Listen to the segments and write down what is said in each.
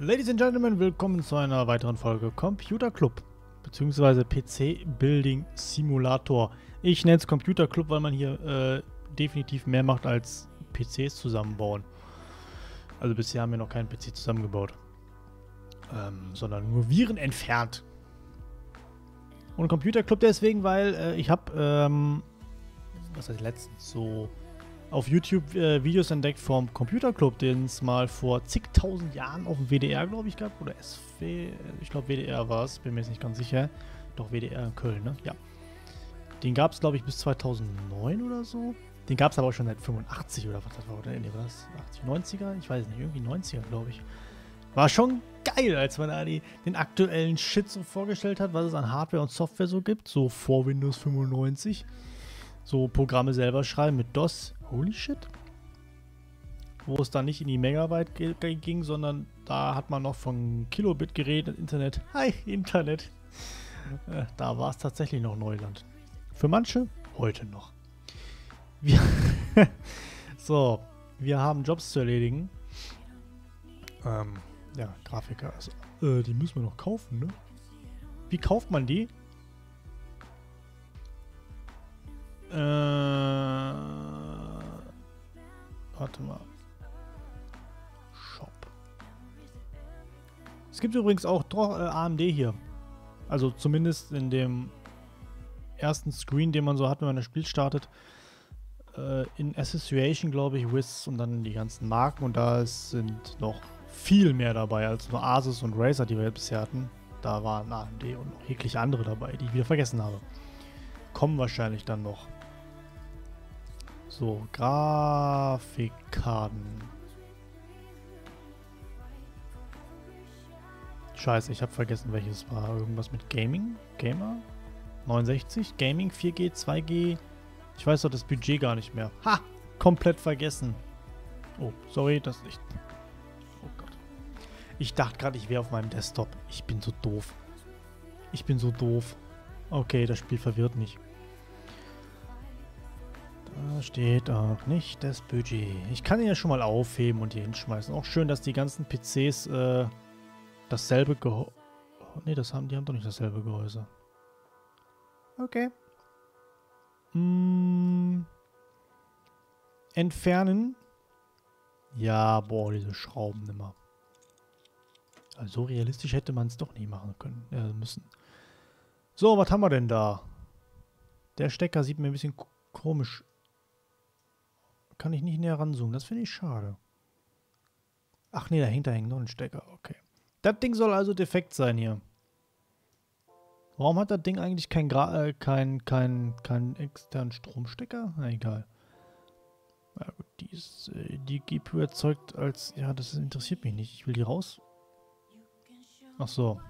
Ladies and Gentlemen, willkommen zu einer weiteren Folge Computer Club beziehungsweise PC Building Simulator. Ich nenne es Computer Club, weil man hier äh, definitiv mehr macht als PCs zusammenbauen. Also bisher haben wir noch keinen PC zusammengebaut, ähm, sondern nur Viren entfernt. Und Computer Club deswegen, weil äh, ich habe, ähm, was heißt letztens so auf YouTube äh, Videos entdeckt vom Computer Club, den es mal vor zigtausend Jahren auf dem WDR, glaube ich, gab. Oder SW, ich glaube WDR war es, bin mir jetzt nicht ganz sicher. Doch WDR in Köln, ne? Ja. Den gab es, glaube ich, bis 2009 oder so. Den gab es aber auch schon seit 85 oder was das war. Oder nee, war das 80, 90er? Ich weiß nicht, irgendwie 90er, glaube ich. War schon geil, als man da die, den aktuellen Shit so vorgestellt hat, was es an Hardware und Software so gibt. So vor Windows 95 so Programme selber schreiben mit DOS. Holy shit. Wo es dann nicht in die Megabyte ging, sondern da hat man noch von Kilobit geredet, Internet. Hi, Internet. Äh, da war es tatsächlich noch Neuland. Für manche heute noch. Wir so, wir haben Jobs zu erledigen. Ähm, ja, Grafiker. Also, äh, die müssen wir noch kaufen, ne? Wie kauft man die? Äh, warte mal. Shop. Es gibt übrigens auch äh, AMD hier. Also zumindest in dem ersten Screen, den man so hat, wenn man das Spiel startet. Äh, in Association, glaube ich, Wiz und dann die ganzen Marken. Und da sind noch viel mehr dabei als nur Asus und Razer, die wir bisher hatten. Da waren AMD und noch jegliche andere dabei, die ich wieder vergessen habe. Kommen wahrscheinlich dann noch. So, Grafikkarten. Scheiße, ich habe vergessen, welches war. Irgendwas mit Gaming? Gamer? 69? Gaming 4G, 2G? Ich weiß doch das Budget gar nicht mehr. Ha! Komplett vergessen. Oh, sorry, das nicht. Oh Gott. Ich dachte gerade, ich wäre auf meinem Desktop. Ich bin so doof. Ich bin so doof. Okay, das Spiel verwirrt mich. Da steht auch nicht das Budget. Ich kann ihn ja schon mal aufheben und hier hinschmeißen. Auch schön, dass die ganzen PCs äh, dasselbe Gehäuse... Oh, ne, das haben, die haben doch nicht dasselbe Gehäuse. Okay. Hm. Entfernen. Ja, boah, diese Schrauben immer. Also so realistisch hätte man es doch nie machen können, äh, müssen. So, was haben wir denn da? Der Stecker sieht mir ein bisschen komisch kann ich nicht näher ranzoomen. Das finde ich schade. Ach nee, da hängt noch ein Stecker. Okay. Das Ding soll also defekt sein hier. Warum hat das Ding eigentlich kein, Gra äh, kein, kein, kein externen Stromstecker? Na egal. Ja gut, die, ist, äh, die GPU erzeugt als... Ja, das interessiert mich nicht. Ich will die raus. Ach so.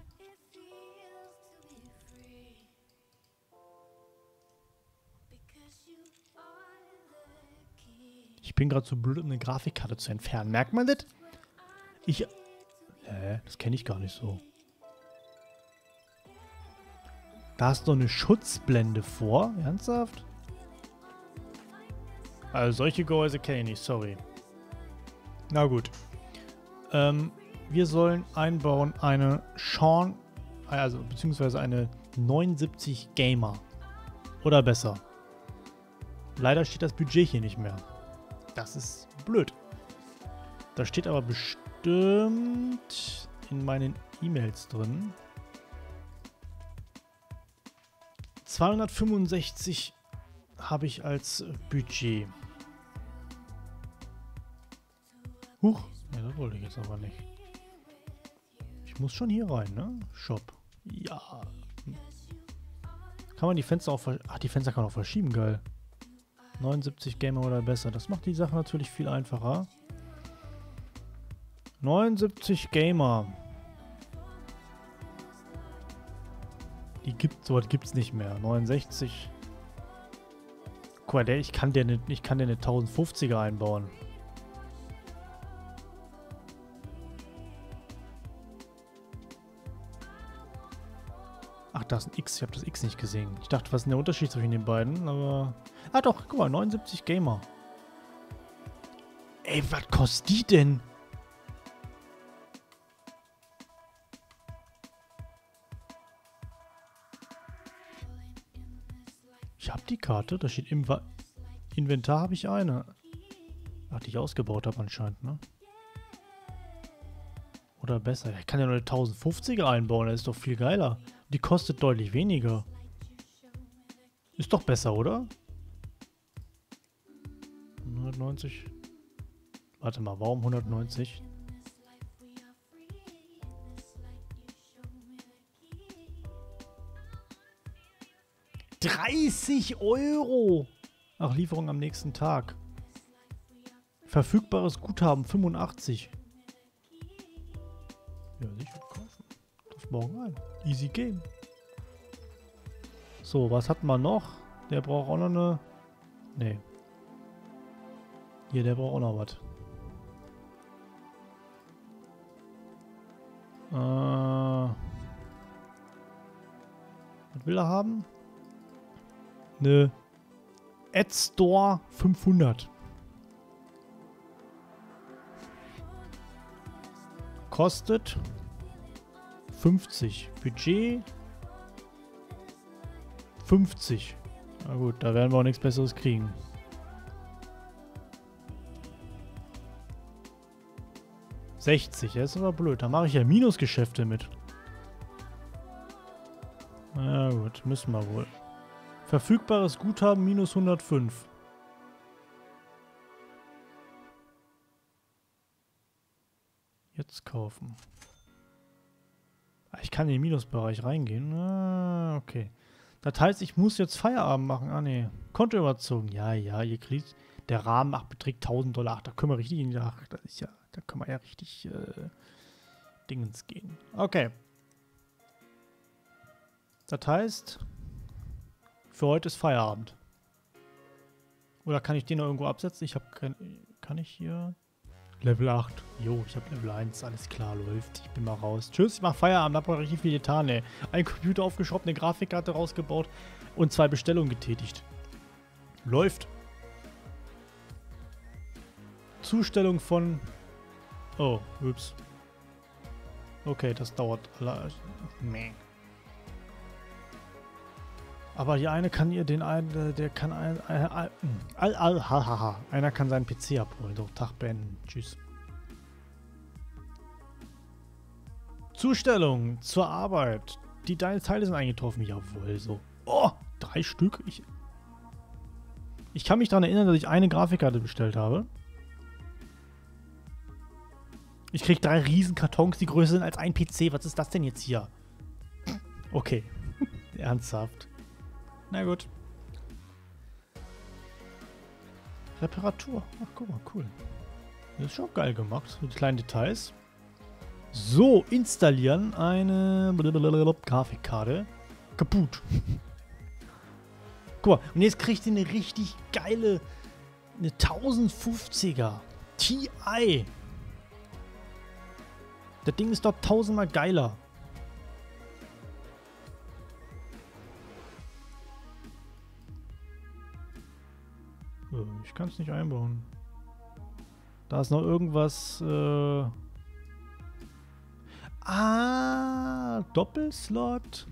Ich bin gerade so blöd, um eine Grafikkarte zu entfernen. Merkt man das? Ich... Hä? Das kenne ich gar nicht so. Da ist doch eine Schutzblende vor. Ernsthaft? Also solche Gehäuse kenne ich nicht, sorry. Na gut. Ähm, wir sollen einbauen eine Sean, also beziehungsweise eine 79 Gamer. Oder besser. Leider steht das Budget hier nicht mehr. Das ist blöd. Da steht aber bestimmt in meinen E-Mails drin. 265 habe ich als Budget. Huch, ne, das wollte ich jetzt aber nicht. Ich muss schon hier rein, ne? Shop. Ja. Kann man die Fenster auch... Ach, die Fenster kann man auch verschieben, geil. 79 Gamer oder besser. Das macht die Sache natürlich viel einfacher. 79 Gamer. Die gibt sowas gibt's nicht mehr. 69. Guck mal, der, ich kann der eine, ich kann der eine 1050er einbauen. da ist ein X. Ich habe das X nicht gesehen. Ich dachte, was ist denn der Unterschied zwischen den beiden? Aber. Ah doch, guck mal, 79 Gamer. Ey, was kostet die denn? Ich habe die Karte, da steht im Inventar habe ich eine. Ach, die ich ausgebaut habe anscheinend, ne? Oder besser. Ich kann ja nur eine 1050er einbauen, das ist doch viel geiler. Ja. Die kostet deutlich weniger. Ist doch besser, oder? 190. Warte mal, warum 190? Dreißig Euro! Ach, Lieferung am nächsten Tag. Verfügbares Guthaben 85. morgen ein. Easy Game. So, was hat man noch? Der braucht auch noch eine... Nee. Hier, der braucht auch noch was. Äh... Was will er haben? Eine Ad Store 500. Kostet 50. Budget 50. Na gut, da werden wir auch nichts Besseres kriegen. Sechzig, das ist aber blöd. Da mache ich ja Minusgeschäfte mit. Na gut, müssen wir wohl. Verfügbares Guthaben minus 105. Jetzt kaufen. Ich kann in den Minusbereich reingehen. Ah, okay. Das heißt, ich muss jetzt Feierabend machen. Ah, nee. Konto überzogen. Ja, ja, ihr kriegt... Der Rahmen ach, beträgt 1000 Dollar. Ach, da können wir richtig in die... Ach, das ist ja... Da können wir ja richtig... Äh, Dingens gehen. Okay. Das heißt... Für heute ist Feierabend. Oder kann ich den noch irgendwo absetzen? Ich habe kein... Kann ich hier... Level 8. Jo, ich habe Level 1. Alles klar, läuft. Ich bin mal raus. Tschüss, ich mach Feierabend. Hab mal richtig viel getan, ey. Ein Computer aufgeschraubt, eine Grafikkarte rausgebaut und zwei Bestellungen getätigt. Läuft. Zustellung von... Oh, ups. Okay, das dauert. Meh. Aber die eine kann ihr den einen, der kann ein, äh, äh, all, all, ha, ha, ha. Einer kann seinen PC abholen. So, Tag beenden. Tschüss. Zustellung zur Arbeit. Die deine Teile sind eingetroffen. Jawohl, so. Oh, drei Stück. Ich, ich kann mich daran erinnern, dass ich eine Grafikkarte bestellt habe. Ich krieg drei riesen Kartons, die größer sind als ein PC. Was ist das denn jetzt hier? Okay. Ernsthaft. Na gut. Reparatur. Ach, guck mal, cool. Das ist schon geil gemacht. Die kleinen Details. So, installieren eine Grafikkarte. Kaputt. Guck mal, und jetzt kriegt ihr eine richtig geile eine 1050er TI. Das Ding ist doch tausendmal geiler. Ich kann es nicht einbauen. Da ist noch irgendwas. Äh ah, Doppelslot.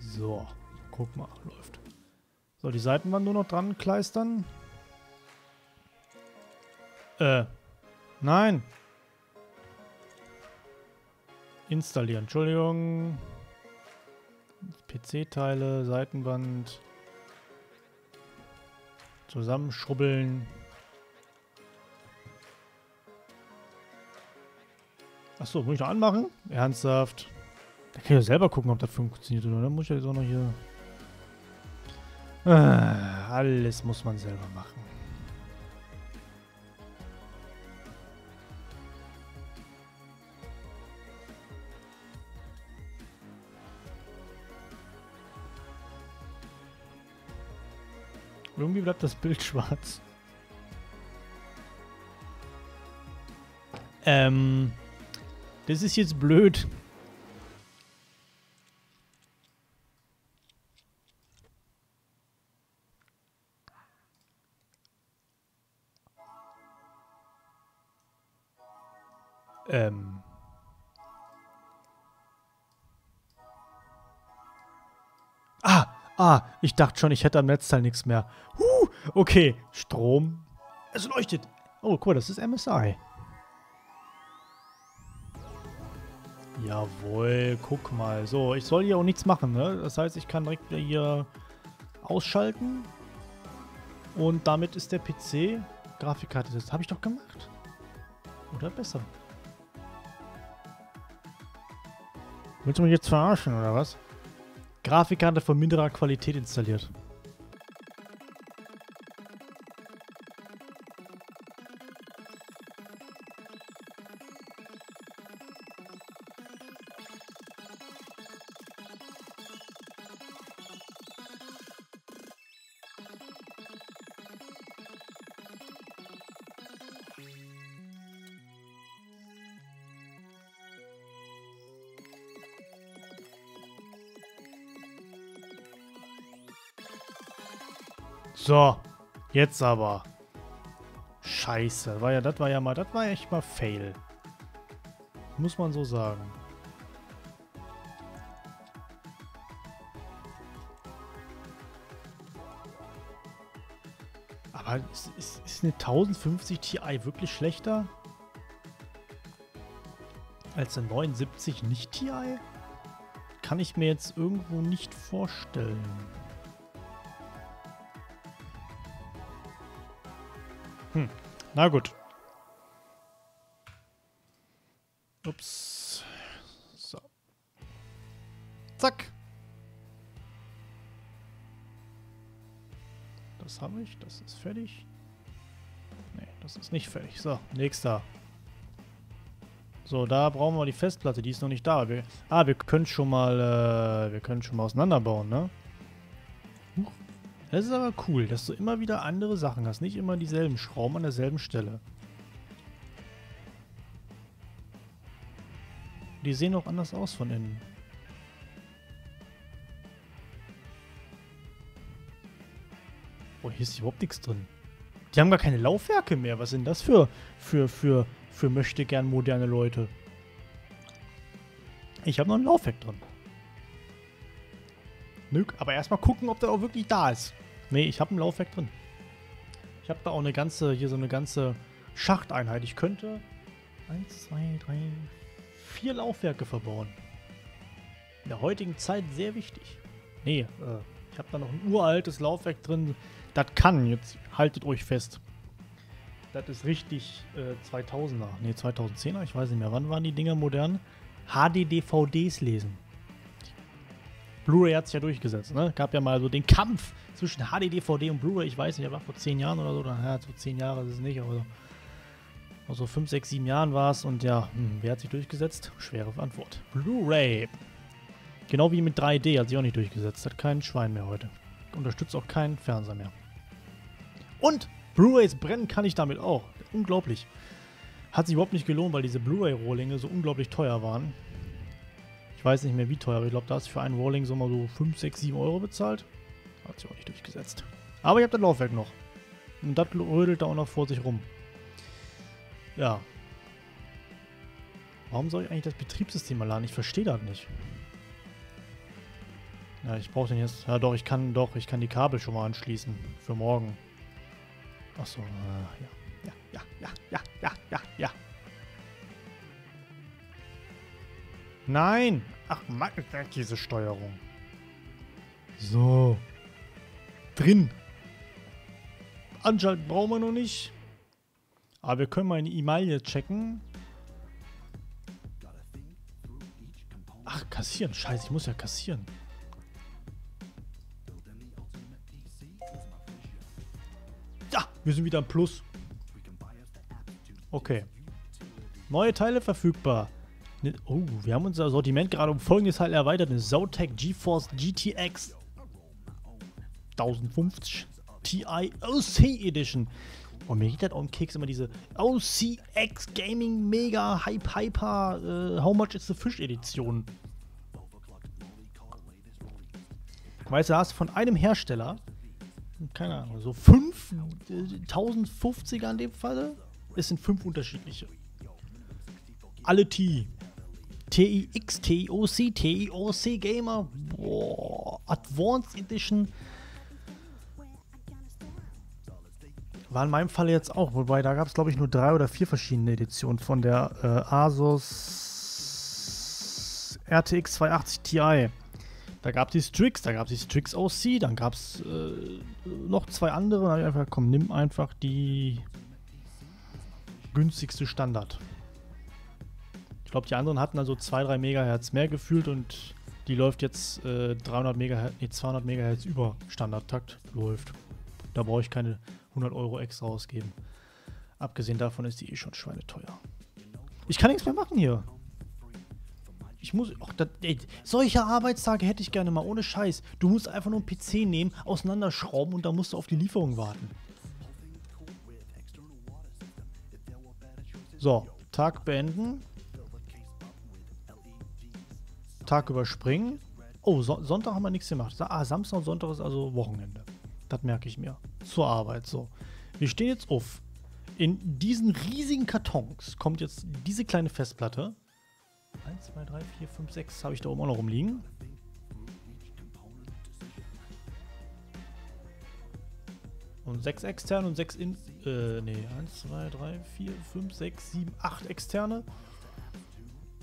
So, guck mal, läuft. So, die Seitenwand nur noch dran kleistern. Äh, nein. Installieren. Entschuldigung. PC-Teile, Seitenwand. Zusammenschrubbeln. Achso, muss ich noch anmachen? Ernsthaft? Da kann ich ja selber gucken, ob das funktioniert oder dann muss ich jetzt auch noch hier... Ah, alles muss man selber machen. Irgendwie bleibt das Bild schwarz. Ähm, das ist jetzt blöd. Ähm. Ah, ich dachte schon, ich hätte am Netzteil nichts mehr. Huh, okay, Strom. Es leuchtet. Oh, guck mal, das ist MSI. Jawohl, guck mal. So, ich soll hier auch nichts machen, ne? Das heißt, ich kann direkt hier ausschalten. Und damit ist der PC... Grafikkarte, das habe ich doch gemacht. Oder besser. Willst du mich jetzt verarschen, oder was? Grafikkarte von minderer Qualität installiert. So, jetzt aber. Scheiße, war ja, das war ja mal, das war echt mal Fail. Muss man so sagen. Aber ist, ist, ist eine 1050 Ti wirklich schlechter? Als eine 79 nicht Ti? Kann ich mir jetzt irgendwo nicht vorstellen. Hm. Na gut. Ups. So. Zack. Das habe ich. Das ist fertig. Nee, das ist nicht fertig. So, nächster. So, da brauchen wir die Festplatte. Die ist noch nicht da. Wir, ah, wir können schon mal, äh, wir können schon mal auseinanderbauen, ne? Das ist aber cool, dass du immer wieder andere Sachen hast. Nicht immer dieselben Schrauben an derselben Stelle. Die sehen auch anders aus von innen. Oh, hier ist überhaupt nichts drin. Die haben gar keine Laufwerke mehr. Was sind das für, für, für, für möchte gern moderne Leute? Ich habe noch ein Laufwerk drin. Nück, aber erstmal gucken, ob der auch wirklich da ist. Nee, ich habe ein Laufwerk drin. Ich habe da auch eine ganze, hier so eine ganze Schachteinheit. Ich könnte 1, 2, 3, 4 Laufwerke verbauen. In der heutigen Zeit sehr wichtig. Nee, äh, ich habe da noch ein uraltes Laufwerk drin. Das kann, jetzt haltet euch fest. Das ist richtig äh, 2000er. Nee, 2010er, ich weiß nicht mehr. Wann waren die Dinger modern? HD-DVDs lesen. Blu-ray hat sich ja durchgesetzt, ne? Gab ja mal so den Kampf zwischen HD-DVD und Blu-ray. Ich weiß nicht, er war vor zehn Jahren oder so. Oder, ja, so zehn Jahre ist es nicht, aber so, also fünf, sechs, sieben Jahren war es. Und ja, hm, wer hat sich durchgesetzt? Schwere Antwort. Blu-ray. Genau wie mit 3D hat sich auch nicht durchgesetzt. Hat kein Schwein mehr heute. Unterstützt auch keinen Fernseher mehr. Und Blu-rays brennen kann ich damit auch. Unglaublich. Hat sich überhaupt nicht gelohnt, weil diese Blu-ray-Rohlinge so unglaublich teuer waren. Ich weiß nicht mehr wie teuer, aber ich glaube, da hast du für einen Rolling so mal so 5, 6, 7 Euro bezahlt. Hat sich auch nicht durchgesetzt. Aber ich habe das Laufwerk noch. Und das rödelt da auch noch vor sich rum. Ja. Warum soll ich eigentlich das Betriebssystem mal laden? Ich verstehe das nicht. Ja, ich brauche den jetzt. Ja, doch, ich kann doch, ich kann die Kabel schon mal anschließen. Für morgen. Achso, äh, ja. Ja, ja, ja, ja, ja, ja, ja. Nein! Ach, Mann, diese Steuerung. So. Drin. Anschalten brauchen wir noch nicht. Aber wir können mal eine E-Mail checken. Ach, kassieren. Scheiße, ich muss ja kassieren. Ja, wir sind wieder im Plus. Okay. Neue Teile verfügbar. Ne, oh, wir haben unser Sortiment gerade um folgendes Teil erweitert. Eine Zotac GeForce GTX 1050 Ti OC Edition. Und oh, mir geht das auch im Keks immer diese OCX Gaming Mega Hype Hyper uh, How Much is the Fish Edition. Weißt du, hast von einem Hersteller, keine Ahnung, so 5, äh, 1050er in dem Fall. Es sind fünf unterschiedliche. alle T. TIX, TIOC, TIOC Gamer. Boah, Advanced Edition. War in meinem Fall jetzt auch, wobei da gab es glaube ich nur drei oder vier verschiedene Editionen von der äh, Asus RTX 280 Ti. Da gab es die Strix, da gab es die Strix OC, dann gab es äh, noch zwei andere. Dann habe ich einfach, komm, nimm einfach die günstigste Standard. Ich glaube, die anderen hatten also 2-3 MHz mehr gefühlt und die läuft jetzt äh, 300 MHz, nee, 200 MHz über Standardtakt läuft. Da brauche ich keine 100 Euro extra ausgeben. Abgesehen davon ist die eh schon schweineteuer. Ich kann nichts mehr machen hier. Ich muss. Ach, das, ey, solche Arbeitstage hätte ich gerne mal, ohne Scheiß. Du musst einfach nur einen PC nehmen, auseinanderschrauben und dann musst du auf die Lieferung warten. So, Tag beenden. Tag überspringen. Oh, so Sonntag haben wir nichts gemacht. Ah, Samstag und Sonntag ist also Wochenende. Das merke ich mir. Zur Arbeit. So. Wir stehen jetzt auf. In diesen riesigen Kartons kommt jetzt diese kleine Festplatte. 1, 2, 3, 4, 5, 6 habe ich da oben auch noch rumliegen. Und 6 externe und 6 in. Äh, nee. 1, 2, 3, 4, 5, 6, 7, 8 externe.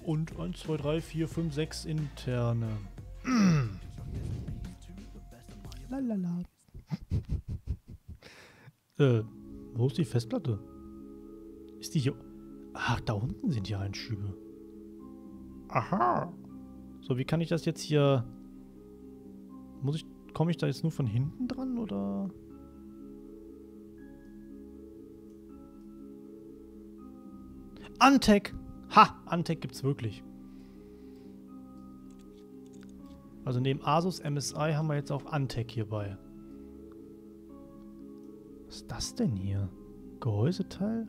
Und 1, 2, 3, 4, 5, 6 interne. Lalala. äh, wo ist die Festplatte? Ist die hier? Ach, da unten sind die Einschübe. Aha. So, wie kann ich das jetzt hier... Muss ich... Komme ich da jetzt nur von hinten dran, oder... Antec! Ha! Antec gibt's wirklich. Also neben Asus MSI haben wir jetzt auch Antec hierbei. Was ist das denn hier? Gehäuseteil?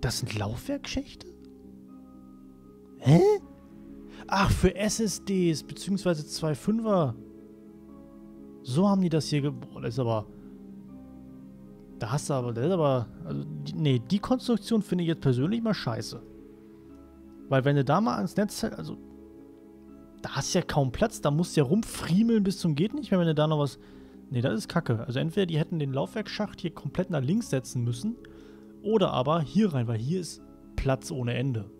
Das sind Laufwerkschächte? Hä? Ach, für SSDs, beziehungsweise 2.5er. So haben die das hier gebaut. Das ist aber... Da hast du aber... Das ist aber... Also, nee, die Konstruktion finde ich jetzt persönlich mal scheiße. Weil wenn du da mal ans Netz... Also... Da hast du ja kaum Platz. Da musst du ja rumfriemeln bis zum geht nicht wenn du da noch was... Nee, das ist kacke. Also entweder die hätten den Laufwerksschacht hier komplett nach links setzen müssen. Oder aber hier rein, weil hier ist Platz ohne Ende.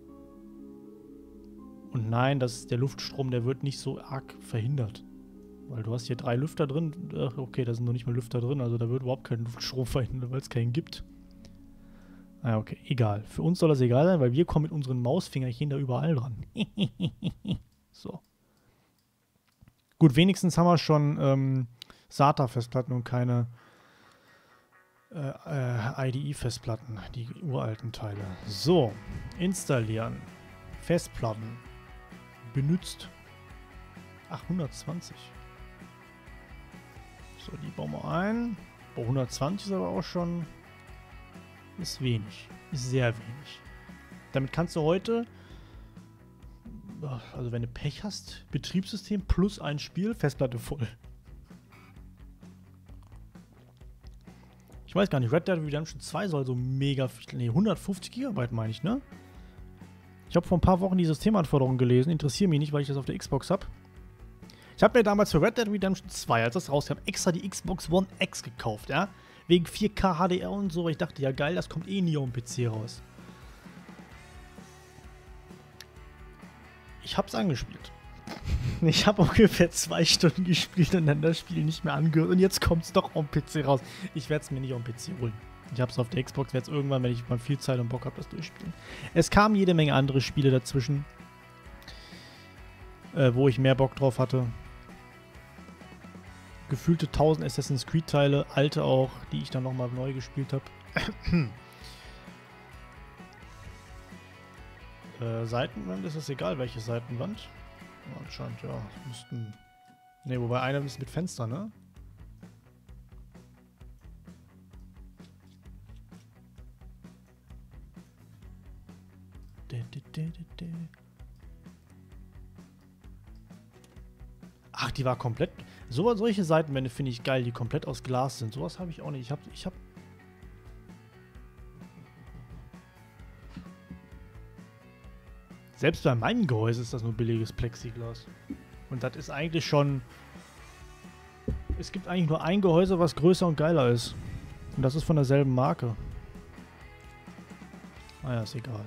Und nein, das ist der Luftstrom, der wird nicht so arg verhindert. Weil du hast hier drei Lüfter drin. Ach, okay, da sind noch nicht mal Lüfter drin. Also da wird überhaupt kein Luftstrom verhindert, weil es keinen gibt. Ah, okay, egal. Für uns soll das egal sein, weil wir kommen mit unseren Mausfingerchen da überall dran. so. Gut, wenigstens haben wir schon ähm, SATA-Festplatten und keine äh, äh, IDE-Festplatten, die uralten Teile. So, installieren. Festplatten benutzt. Ach, 120. So, die bauen wir ein. Oh, 120 ist aber auch schon... Ist wenig. Ist sehr wenig. Damit kannst du heute... Also wenn du Pech hast, Betriebssystem plus ein Spiel, Festplatte voll. Ich weiß gar nicht, Red Dead Redemption 2 soll so mega... Nee, 150 GB meine ich, ne? Ich habe vor ein paar Wochen die Systemanforderungen gelesen. Interessiere mich nicht, weil ich das auf der Xbox habe. Ich habe mir damals für Red Dead Redemption 2, als das rauskam, extra die Xbox One X gekauft, ja. Wegen 4K HDR und so, ich dachte, ja geil, das kommt eh nie auf dem PC raus. Ich hab's angespielt. Ich habe ungefähr zwei Stunden gespielt und dann das Spiel nicht mehr angehört und jetzt kommt's doch auf dem PC raus. Ich werde es mir nicht auf dem PC holen. Ich habe es auf der Xbox, werde es irgendwann, wenn ich mal viel Zeit und Bock habe, das durchspielen. Es kamen jede Menge andere Spiele dazwischen, äh, wo ich mehr Bock drauf hatte. Gefühlte 1000 Assassin's Creed Teile, alte auch, die ich dann nochmal neu gespielt habe. äh, Seitenwand ist es egal, welche Seitenwand. anscheinend, ja. Müssten. Ne, wobei einer ist mit Fenster, ne? Ach, die war komplett. So, solche Seitenwände finde ich geil, die komplett aus Glas sind. Sowas habe ich auch nicht. Ich habe. Ich habe. Selbst bei meinem Gehäuse ist das nur billiges Plexiglas. Und das ist eigentlich schon... Es gibt eigentlich nur ein Gehäuse, was größer und geiler ist. Und das ist von derselben Marke. Naja, ist egal.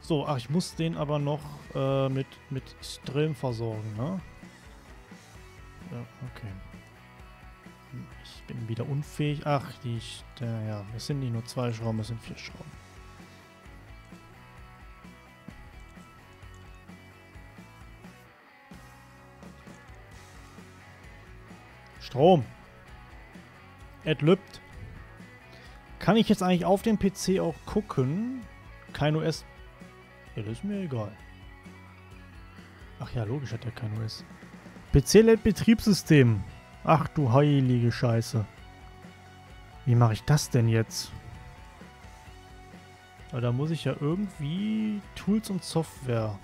So, ach, ich muss den aber noch äh, mit, mit Strom versorgen, ne? Okay. Ich bin wieder unfähig. Ach, die... Der, ja, es sind nicht nur zwei Schrauben, es sind vier Schrauben. Strom. Adlübt. Kann ich jetzt eigentlich auf dem PC auch gucken? Kein OS. Ja, das ist mir egal. Ach ja, logisch hat er kein OS. Lädt Betriebssystem. Ach du heilige Scheiße. Wie mache ich das denn jetzt? Weil da muss ich ja irgendwie Tools und Software.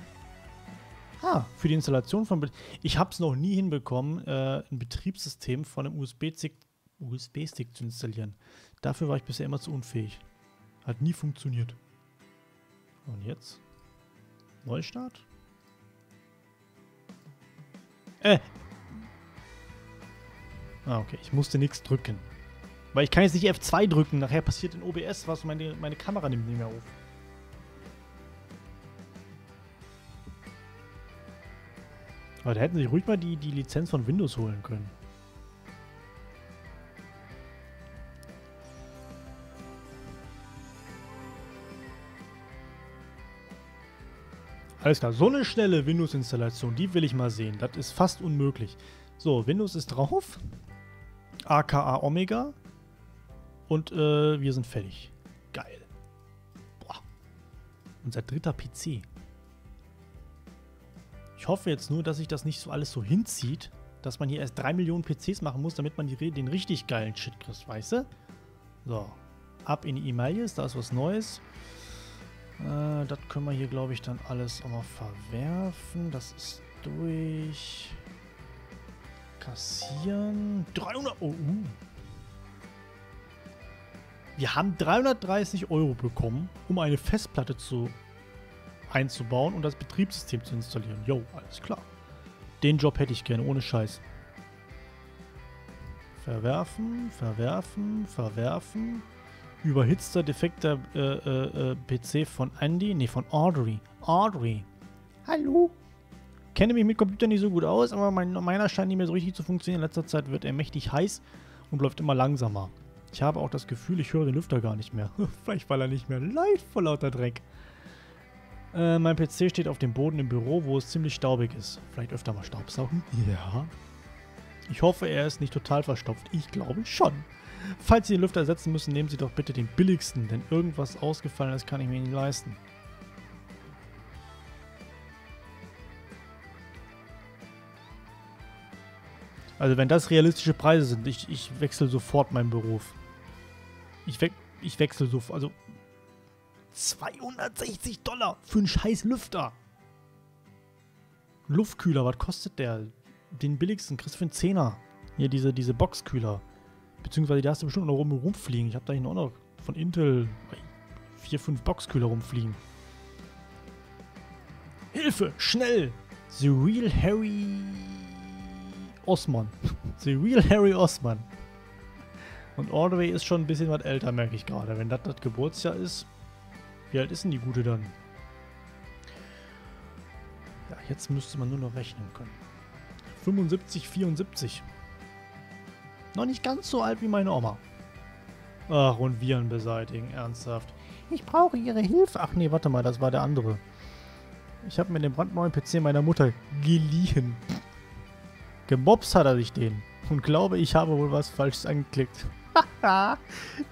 Ah, für die Installation von... Be ich habe es noch nie hinbekommen, äh, ein Betriebssystem von einem USB-Stick USB zu installieren. Dafür war ich bisher immer zu unfähig. Hat nie funktioniert. Und jetzt? Neustart? Äh. Ah, okay. Ich musste nichts drücken. Weil ich kann jetzt nicht F2 drücken. Nachher passiert in OBS was und meine, meine Kamera nimmt nicht mehr auf. Aber da hätten sie ruhig mal die, die Lizenz von Windows holen können. Alles klar, so eine schnelle Windows-Installation, die will ich mal sehen. Das ist fast unmöglich. So, Windows ist drauf. aka Omega. Und äh, wir sind fertig. Geil. Boah. Unser dritter PC. Ich hoffe jetzt nur, dass sich das nicht so alles so hinzieht, dass man hier erst 3 Millionen PCs machen muss, damit man die, den richtig geilen Shit kriegt, weißt du? So. Ab in die Emails, da ist was Neues. Äh, das können wir hier, glaube ich, dann alles auch mal verwerfen. Das ist durch. Kassieren. 300. Oh, uh. Wir haben 330 Euro bekommen, um eine Festplatte zu einzubauen und das Betriebssystem zu installieren. Jo, alles klar. Den Job hätte ich gerne, ohne Scheiß. Verwerfen, verwerfen, verwerfen überhitzter, defekter äh, äh, äh PC von Andy, nee, von Audrey. Audrey. Hallo? Kenne mich mit Computern nicht so gut aus, aber mein, meiner scheint nicht mehr so richtig zu funktionieren. In letzter Zeit wird er mächtig heiß und läuft immer langsamer. Ich habe auch das Gefühl, ich höre den Lüfter gar nicht mehr. Vielleicht weil er nicht mehr läuft vor lauter Dreck. Äh, mein PC steht auf dem Boden im Büro, wo es ziemlich staubig ist. Vielleicht öfter mal Staubsaugen? Ja. Ich hoffe, er ist nicht total verstopft. Ich glaube schon. Falls Sie den Lüfter ersetzen müssen, nehmen Sie doch bitte den billigsten, denn irgendwas ausgefallenes kann ich mir nicht leisten. Also wenn das realistische Preise sind, ich, ich wechsle sofort meinen Beruf. Ich, we ich wechsle sofort, also 260 Dollar für einen scheiß Lüfter. Luftkühler, was kostet der? Den billigsten kriegst du für einen Zehner. Hier diese, diese Boxkühler. Beziehungsweise da hast du bestimmt noch rum, rumfliegen. Ich habe da hinten auch noch von Intel vier, fünf Boxkühler rumfliegen. Hilfe! Schnell! The Real Harry Osman. The Real Harry Osman. Und Ordway ist schon ein bisschen was älter, merke ich gerade. Wenn das das Geburtsjahr ist, wie alt ist denn die Gute dann? Ja, jetzt müsste man nur noch rechnen können. 75, 74. Noch nicht ganz so alt wie meine Oma. Ach, und Viren beseitigen, ernsthaft. Ich brauche Ihre Hilfe. Ach nee, warte mal, das war der andere. Ich habe mir den brandneuen PC meiner Mutter geliehen. Gemobst hat er sich den. Und glaube, ich habe wohl was Falsches angeklickt. Haha,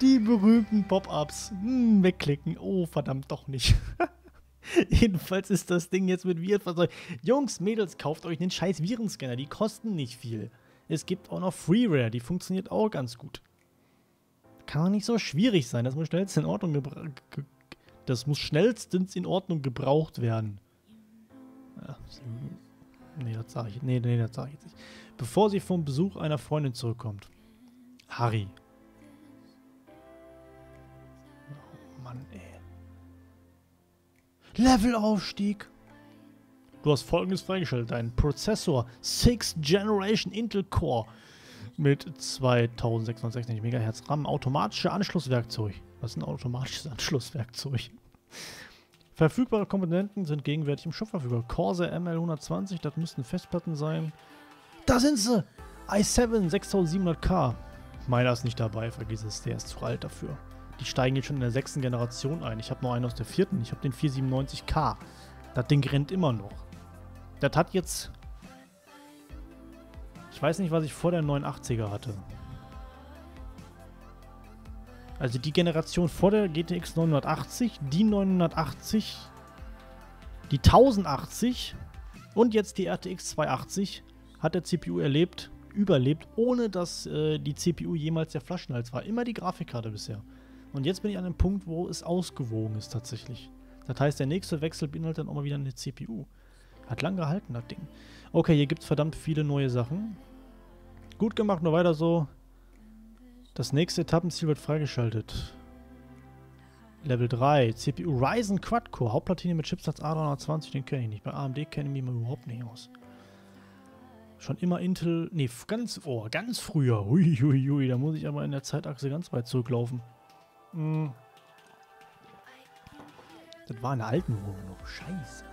die berühmten Pop-Ups. Hm, wegklicken. Oh, verdammt, doch nicht. Jedenfalls ist das Ding jetzt mit Viren verseucht. Jungs, Mädels, kauft euch einen scheiß Virenscanner. Die kosten nicht viel. Es gibt auch noch FreeRare, die funktioniert auch ganz gut. Kann auch nicht so schwierig sein. Das muss schnellstens in Ordnung das muss schnellstens in Ordnung gebraucht werden. Ja, nee, das sage ich, nee, nee, das sag ich jetzt nicht. Bevor sie vom Besuch einer Freundin zurückkommt. Harry. Oh Mann, ey. Levelaufstieg. Du hast folgendes freigeschaltet. Ein Prozessor 6th Generation Intel Core mit 2660 MHz RAM. Automatische Anschlusswerkzeug. Was ist ein automatisches Anschlusswerkzeug? Verfügbare Komponenten sind gegenwärtig im Shop verfügbar. Corsair ML120, das müssten Festplatten sein. Da sind sie! i7 6700K. Meiner ist nicht dabei, vergiss es, der ist zu alt dafür. Die steigen jetzt schon in der sechsten Generation ein. Ich habe noch einen aus der vierten. Ich habe den 497K. Das Ding rennt immer noch. Das hat jetzt... Ich weiß nicht, was ich vor der 89er hatte. Also die Generation vor der GTX 980, die 980, die 1080 und jetzt die RTX 280 hat der CPU erlebt, überlebt, ohne dass äh, die CPU jemals der Flaschenhals war. Immer die Grafikkarte bisher. Und jetzt bin ich an einem Punkt, wo es ausgewogen ist tatsächlich. Das heißt, der nächste Wechsel beinhaltet dann auch mal wieder eine CPU. Hat lang gehalten, das Ding. Okay, hier gibt es verdammt viele neue Sachen. Gut gemacht, nur weiter so. Das nächste Etappenziel wird freigeschaltet. Level 3, CPU Ryzen Quad-Core, Hauptplatine mit Chipsatz A320, den kenne ich nicht. Bei AMD kenne ich mich überhaupt nicht aus. Schon immer Intel, nee, ganz, oh, ganz früher. Huiuiui, hui, da muss ich aber in der Zeitachse ganz weit zurücklaufen. Hm. Das war in der alten Wohnung noch. Scheiße.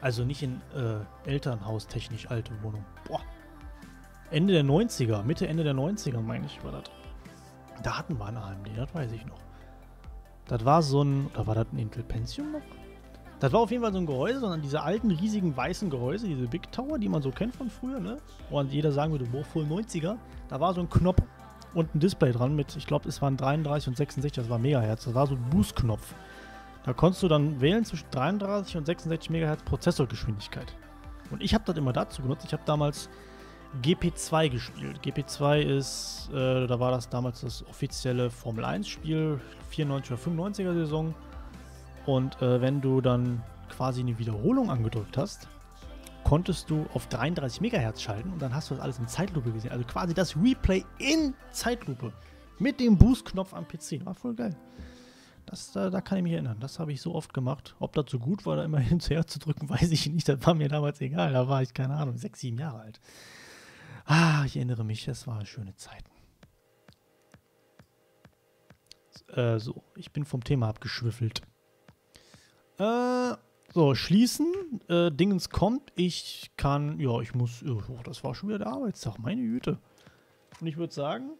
Also nicht in äh, Elternhaustechnisch alte Wohnung. Boah. Ende der 90er, Mitte, Ende der 90er, meine ich, war das. Da hatten wir eine AMD, das weiß ich noch. Das war so ein, oder war das ein Intel Pentium noch? Das war auf jeden Fall so ein Gehäuse, sondern diese alten, riesigen, weißen Gehäuse, diese Big Tower, die man so kennt von früher, ne? Und jeder sagen würde, boah, voll 90er. Da war so ein Knopf und ein Display dran mit, ich glaube, es waren 33 und 66, das war Megahertz. Das war so ein Boost-Knopf. Da konntest du dann wählen zwischen 33 und 66 Megahertz Prozessorgeschwindigkeit. Und ich habe das immer dazu genutzt. Ich habe damals GP2 gespielt. GP2 ist, äh, da war das damals das offizielle Formel 1 Spiel, 94 oder 95er Saison. Und äh, wenn du dann quasi eine Wiederholung angedrückt hast, konntest du auf 33 MHz schalten und dann hast du das alles in Zeitlupe gesehen. Also quasi das Replay in Zeitlupe mit dem Boost-Knopf am PC. War voll geil. Das, da, da, kann ich mich erinnern. Das habe ich so oft gemacht. Ob das so gut war, da immer hinterher zu drücken, weiß ich nicht. Das war mir damals egal. Da war ich, keine Ahnung, sechs, sieben Jahre alt. Ah, ich erinnere mich, das waren schöne Zeiten. Äh, so, ich bin vom Thema abgeschwiffelt. Äh, so, schließen. Äh, Dingens kommt. Ich kann, ja, ich muss, oh, das war schon wieder der Arbeitstag, meine Güte. Und ich würde sagen,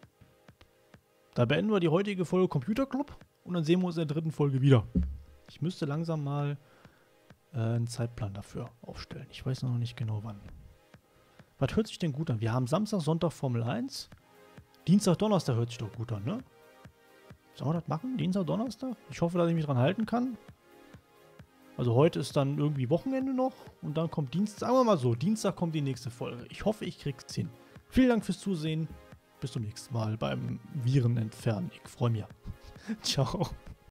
da beenden wir die heutige Folge Computer Club und dann sehen wir uns in der dritten Folge wieder. Ich müsste langsam mal äh, einen Zeitplan dafür aufstellen. Ich weiß noch nicht genau wann. Was hört sich denn gut an? Wir haben Samstag, Sonntag Formel 1. Dienstag, Donnerstag hört sich doch gut an, ne? Sollen wir das machen? Dienstag, Donnerstag? Ich hoffe, dass ich mich dran halten kann. Also heute ist dann irgendwie Wochenende noch und dann kommt Dienstag, sagen wir mal so, Dienstag kommt die nächste Folge. Ich hoffe, ich krieg's hin. Vielen Dank fürs Zusehen. Bis zum nächsten Mal beim Viren entfernen. Ich freue mich. 脚